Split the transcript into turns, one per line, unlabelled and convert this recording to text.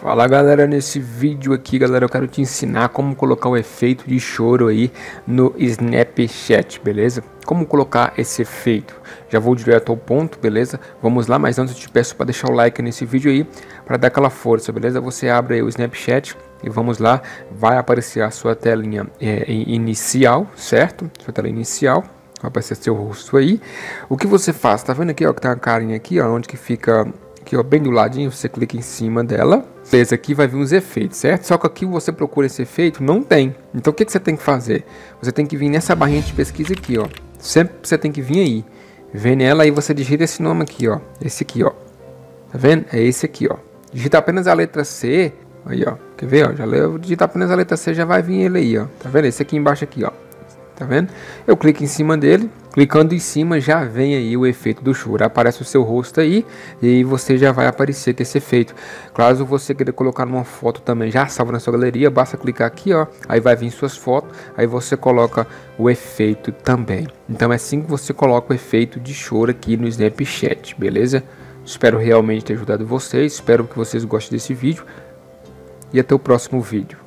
Fala galera, nesse vídeo aqui galera eu quero te ensinar como colocar o efeito de choro aí no Snapchat, beleza? Como colocar esse efeito, já vou direto ao ponto, beleza? Vamos lá, mas antes eu te peço para deixar o like nesse vídeo aí, para dar aquela força, beleza? Você abre aí o Snapchat e vamos lá, vai aparecer a sua telinha é, inicial, certo? Sua tela inicial, vai aparecer seu rosto aí. O que você faz? Tá vendo aqui ó, que tá a carinha aqui ó, onde que fica aqui ó, bem do ladinho, você clica em cima dela. Beleza, aqui vai vir os efeitos, certo? Só que aqui você procura esse efeito, não tem. Então o que, que você tem que fazer? Você tem que vir nessa barrinha de pesquisa aqui, ó. Sempre você tem que vir aí. Vem nela e você digita esse nome aqui, ó. Esse aqui, ó. Tá vendo? É esse aqui, ó. Digita apenas a letra C. Aí, ó. Quer ver, ó? Já leu, digita apenas a letra C, já vai vir ele aí, ó. Tá vendo? Esse aqui embaixo aqui, ó. Tá vendo? Eu clico em cima dele, clicando em cima já vem aí o efeito do choro. Aparece o seu rosto aí e você já vai aparecer com esse efeito. Caso você queira colocar uma foto também, já salva na sua galeria, basta clicar aqui, ó. Aí vai vir suas fotos, aí você coloca o efeito também. Então é assim que você coloca o efeito de choro aqui no Snapchat, beleza? Espero realmente ter ajudado vocês, espero que vocês gostem desse vídeo e até o próximo vídeo.